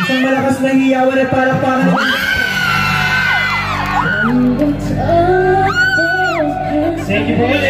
Isang malakas na hiyawan at palakpakan. Thank you po.